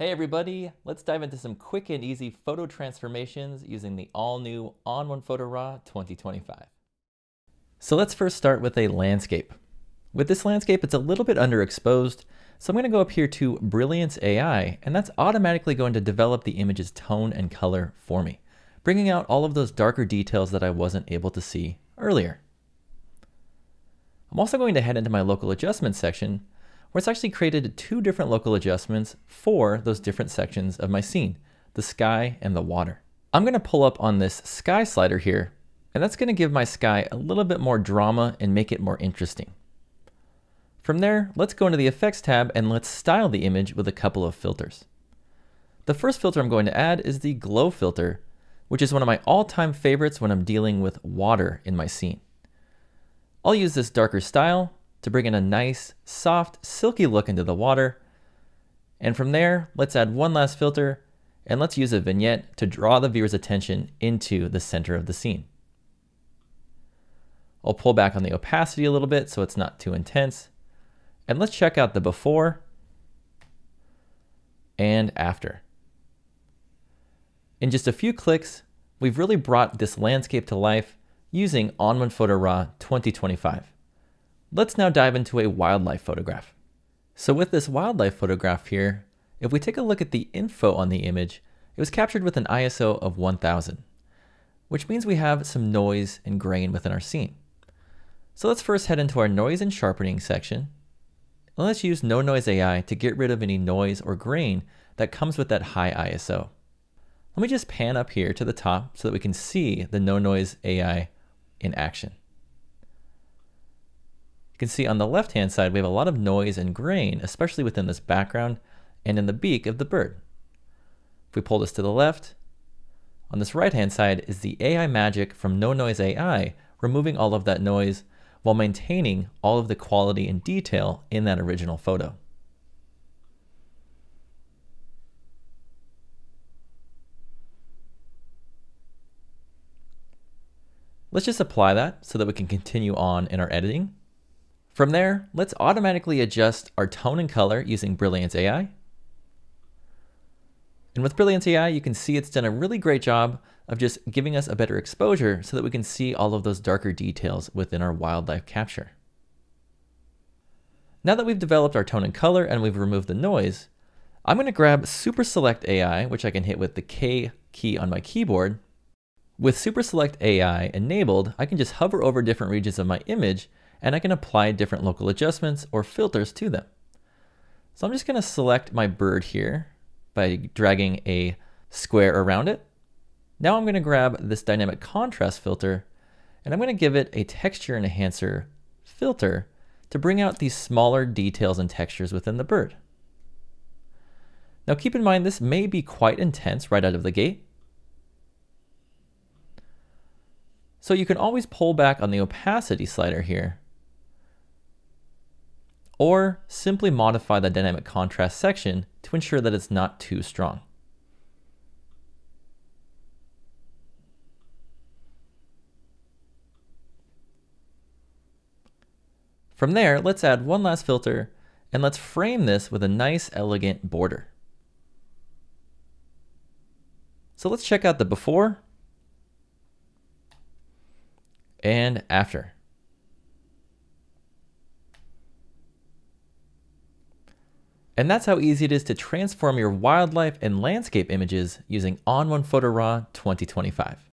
Hey everybody, let's dive into some quick and easy photo transformations using the all-new ON1 Photo RAW 2025. So let's first start with a landscape. With this landscape, it's a little bit underexposed, so I'm going to go up here to Brilliance AI, and that's automatically going to develop the image's tone and color for me, bringing out all of those darker details that I wasn't able to see earlier. I'm also going to head into my local adjustments section where it's actually created two different local adjustments for those different sections of my scene, the sky and the water. I'm gonna pull up on this sky slider here, and that's gonna give my sky a little bit more drama and make it more interesting. From there, let's go into the effects tab and let's style the image with a couple of filters. The first filter I'm going to add is the glow filter, which is one of my all-time favorites when I'm dealing with water in my scene. I'll use this darker style to bring in a nice, soft, silky look into the water. And from there, let's add one last filter and let's use a vignette to draw the viewer's attention into the center of the scene. I'll pull back on the opacity a little bit so it's not too intense. And let's check out the before and after. In just a few clicks, we've really brought this landscape to life using ON1 Photo RAW 2025. Let's now dive into a wildlife photograph. So with this wildlife photograph here, if we take a look at the info on the image, it was captured with an ISO of 1000, which means we have some noise and grain within our scene. So let's first head into our noise and sharpening section. And let's use NoNoise AI to get rid of any noise or grain that comes with that high ISO. Let me just pan up here to the top so that we can see the NoNoise AI in action can see on the left-hand side, we have a lot of noise and grain, especially within this background and in the beak of the bird. If we pull this to the left, on this right-hand side is the AI magic from NoNoise AI, removing all of that noise while maintaining all of the quality and detail in that original photo. Let's just apply that so that we can continue on in our editing. From there, let's automatically adjust our tone and color using Brilliance AI. And with Brilliance AI, you can see it's done a really great job of just giving us a better exposure so that we can see all of those darker details within our wildlife capture. Now that we've developed our tone and color and we've removed the noise, I'm going to grab Super Select AI, which I can hit with the K key on my keyboard. With Super Select AI enabled, I can just hover over different regions of my image and I can apply different local adjustments or filters to them. So I'm just going to select my bird here by dragging a square around it. Now I'm going to grab this dynamic contrast filter and I'm going to give it a texture enhancer filter to bring out these smaller details and textures within the bird. Now keep in mind this may be quite intense right out of the gate. So you can always pull back on the opacity slider here or simply modify the dynamic contrast section to ensure that it's not too strong. From there, let's add one last filter and let's frame this with a nice elegant border. So let's check out the before and after. And that's how easy it is to transform your wildlife and landscape images using ON1 Photo RAW 2025.